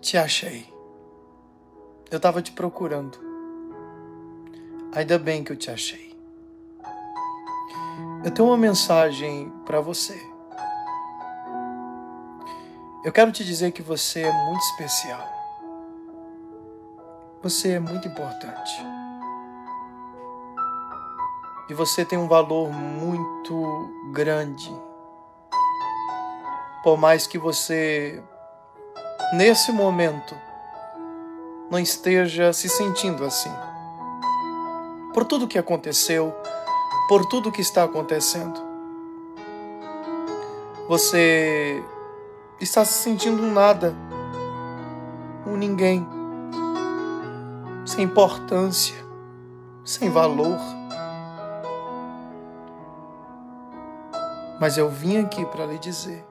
Te achei. Eu estava te procurando. Ainda bem que eu te achei. Eu tenho uma mensagem para você. Eu quero te dizer que você é muito especial. Você é muito importante. E você tem um valor muito grande. Por mais que você, nesse momento, não esteja se sentindo assim. Por tudo que aconteceu, por tudo que está acontecendo. Você está se sentindo um nada, um ninguém, sem importância, sem valor. Mas eu vim aqui para lhe dizer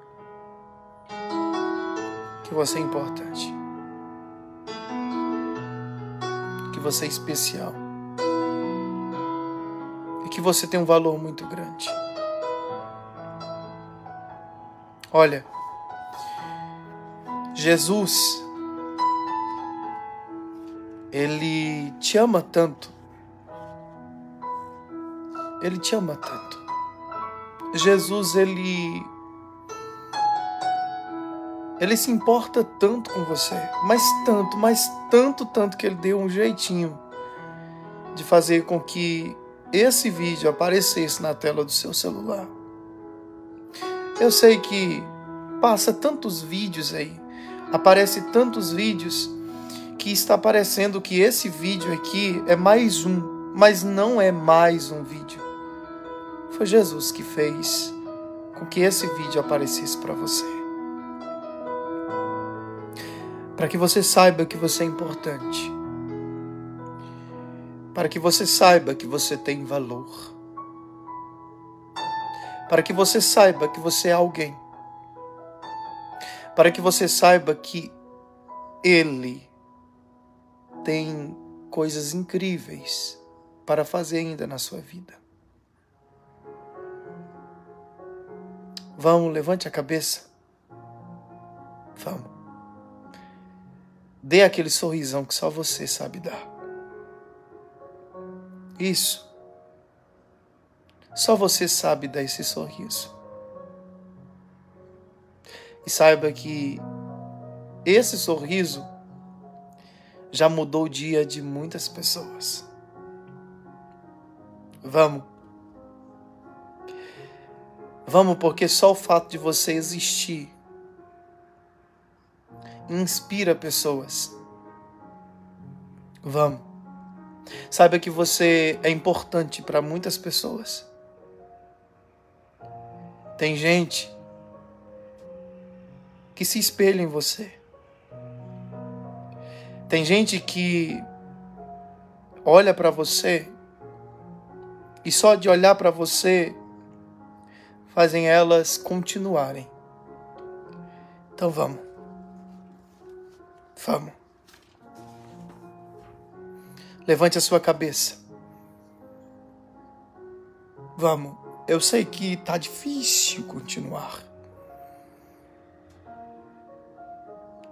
que você é importante, que você é especial e que você tem um valor muito grande. Olha, Jesus, Ele te ama tanto. Ele te ama tanto. Jesus, Ele. Ele se importa tanto com você, mas tanto, mas tanto, tanto que Ele deu um jeitinho de fazer com que esse vídeo aparecesse na tela do seu celular. Eu sei que passa tantos vídeos aí aparece tantos vídeos que está parecendo que esse vídeo aqui é mais um, mas não é mais um vídeo. Foi Jesus que fez com que esse vídeo aparecesse para você. Para que você saiba que você é importante. Para que você saiba que você tem valor. Para que você saiba que você é alguém para que você saiba que Ele tem coisas incríveis para fazer ainda na sua vida. Vamos, levante a cabeça. Vamos. Dê aquele sorrisão que só você sabe dar. Isso. Só você sabe dar esse sorriso. E saiba que esse sorriso já mudou o dia de muitas pessoas. Vamos. Vamos, porque só o fato de você existir inspira pessoas. Vamos. Saiba que você é importante para muitas pessoas. Tem gente que se espelha em você. Tem gente que olha para você e só de olhar para você fazem elas continuarem. Então vamos. Vamos. Levante a sua cabeça. Vamos. Eu sei que tá difícil continuar.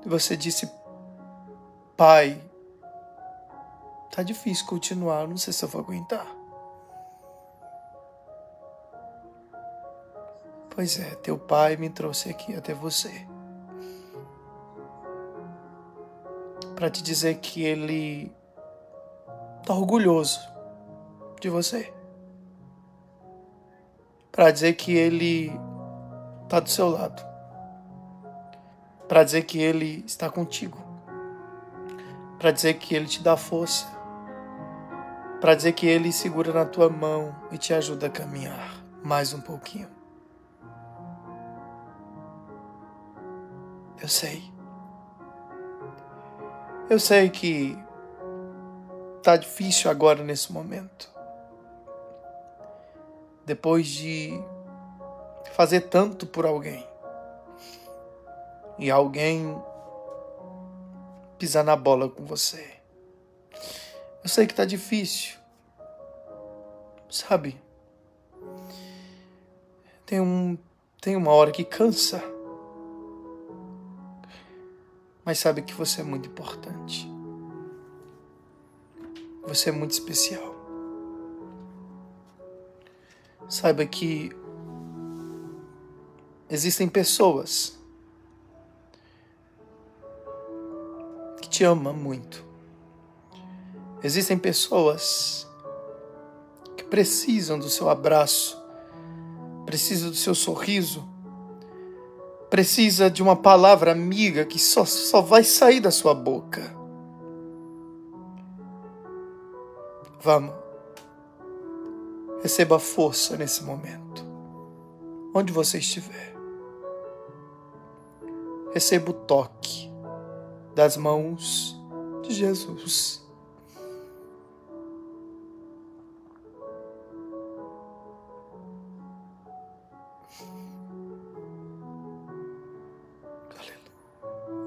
Você disse, pai, tá difícil continuar, não sei se eu vou aguentar. Pois é, teu pai me trouxe aqui até você. Para te dizer que ele tá orgulhoso de você. Para dizer que ele tá do seu lado para dizer que Ele está contigo, para dizer que Ele te dá força, para dizer que Ele segura na tua mão e te ajuda a caminhar mais um pouquinho. Eu sei. Eu sei que tá difícil agora nesse momento. Depois de fazer tanto por alguém e alguém pisar na bola com você. Eu sei que tá difícil. Sabe? Tem um tem uma hora que cansa. Mas sabe que você é muito importante. Você é muito especial. Saiba que existem pessoas que te amam muito. Existem pessoas que precisam do seu abraço, precisam do seu sorriso, precisa de uma palavra amiga que só, só vai sair da sua boca. Vamos. Receba força nesse momento. Onde você estiver. Receba o toque das mãos de Jesus.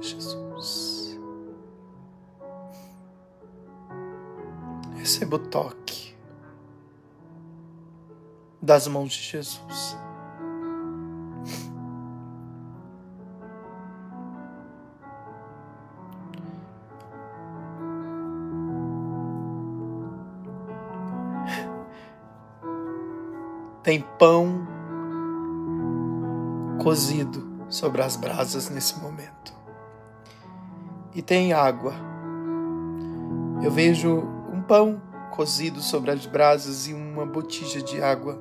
Jesus. Receba o toque das mãos de Jesus. Tem pão cozido sobre as brasas nesse momento e tem água. Eu vejo um pão cozido sobre as brasas e uma botija de água.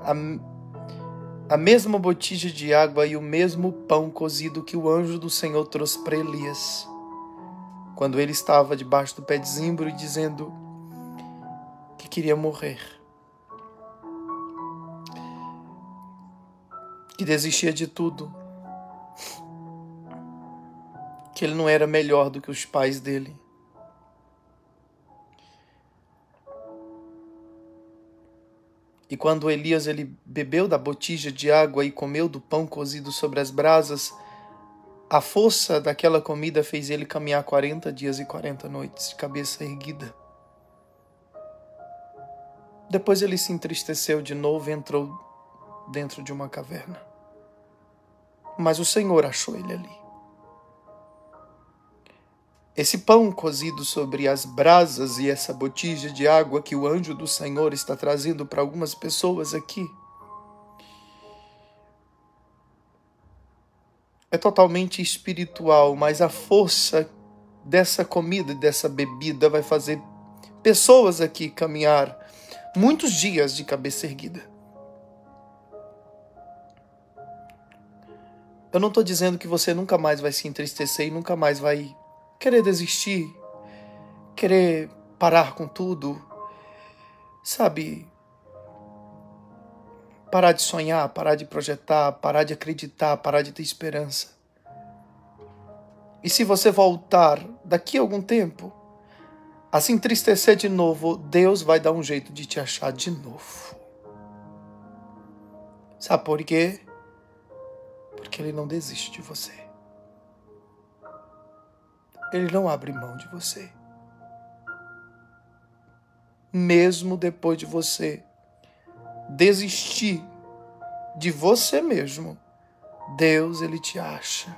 A, a mesma botija de água e o mesmo pão cozido que o anjo do Senhor trouxe para Elias, quando ele estava debaixo do pé de zimbro dizendo que queria morrer. Que desistia de tudo que ele não era melhor do que os pais dele. E quando Elias ele bebeu da botija de água e comeu do pão cozido sobre as brasas, a força daquela comida fez ele caminhar 40 dias e 40 noites de cabeça erguida. Depois ele se entristeceu de novo e entrou dentro de uma caverna. Mas o Senhor achou ele ali. Esse pão cozido sobre as brasas e essa botija de água que o anjo do Senhor está trazendo para algumas pessoas aqui é totalmente espiritual, mas a força dessa comida e dessa bebida vai fazer pessoas aqui caminhar muitos dias de cabeça erguida. Eu não estou dizendo que você nunca mais vai se entristecer e nunca mais vai querer desistir, querer parar com tudo, sabe? Parar de sonhar, parar de projetar, parar de acreditar, parar de ter esperança. E se você voltar daqui a algum tempo a se entristecer de novo, Deus vai dar um jeito de te achar de novo. Sabe por quê? Porque Ele não desiste de você. Ele não abre mão de você. Mesmo depois de você desistir de você mesmo, Deus ele te acha.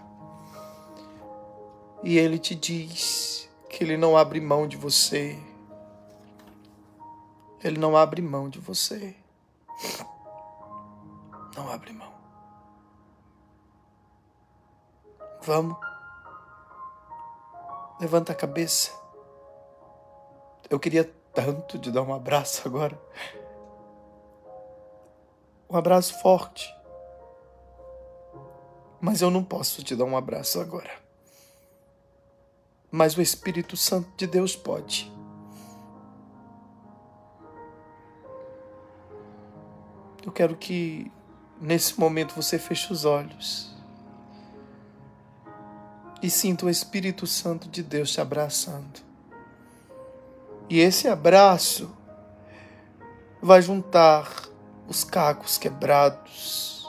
E ele te diz que ele não abre mão de você. Ele não abre mão de você. Não abre mão. Vamos. Levanta a cabeça. Eu queria tanto te dar um abraço agora. Um abraço forte. Mas eu não posso te dar um abraço agora. Mas o Espírito Santo de Deus pode. Eu quero que nesse momento você feche os olhos e sinta o Espírito Santo de Deus te abraçando. E esse abraço vai juntar os cacos quebrados,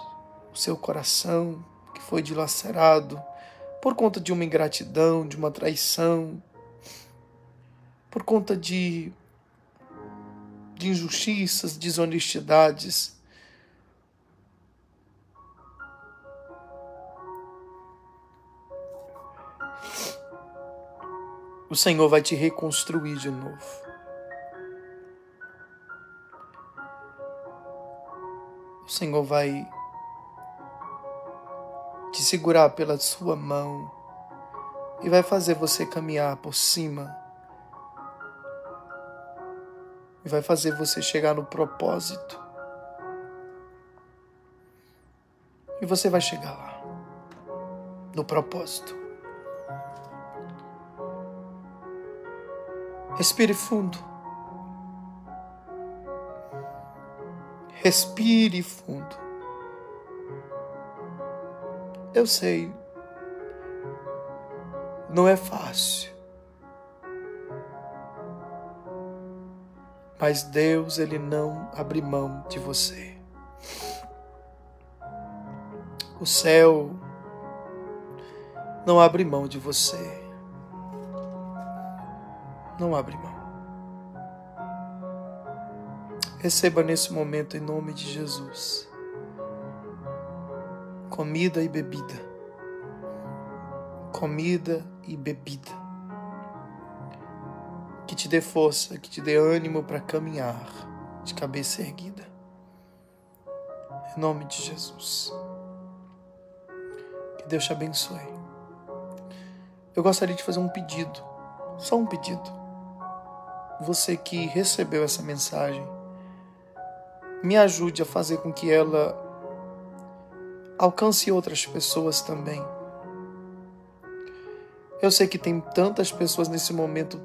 o seu coração que foi dilacerado por conta de uma ingratidão, de uma traição, por conta de, de injustiças, desonestidades o Senhor vai te reconstruir de novo. O Senhor vai te segurar pela sua mão e vai fazer você caminhar por cima. E vai fazer você chegar no propósito. E você vai chegar lá, no propósito. Respire fundo. Respire fundo. Eu sei, não é fácil. Mas Deus, Ele não abre mão de você. O céu não abre mão de você. Não abre mão. Receba nesse momento em nome de Jesus comida e bebida. Comida e bebida. Que te dê força, que te dê ânimo para caminhar de cabeça erguida. Em nome de Jesus. Que Deus te abençoe. Eu gostaria de fazer um pedido, só um pedido. Você que recebeu essa mensagem, me ajude a fazer com que ela alcance outras pessoas também. Eu sei que tem tantas pessoas nesse momento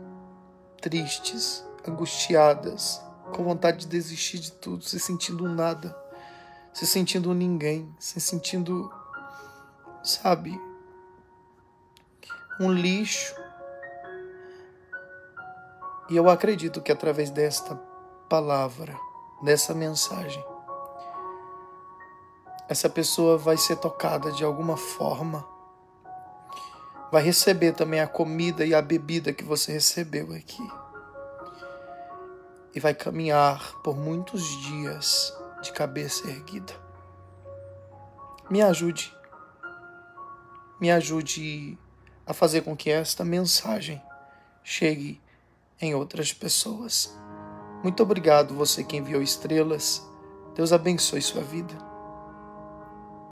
tristes, angustiadas, com vontade de desistir de tudo, se sentindo nada, se sentindo ninguém, se sentindo, sabe, um lixo. E eu acredito que através desta palavra, dessa mensagem, essa pessoa vai ser tocada de alguma forma. Vai receber também a comida e a bebida que você recebeu aqui. E vai caminhar por muitos dias de cabeça erguida. Me ajude. Me ajude a fazer com que esta mensagem chegue em outras pessoas. Muito obrigado, você que enviou estrelas. Deus abençoe sua vida.